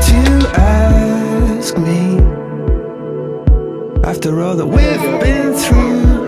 to ask me after all that we've been through.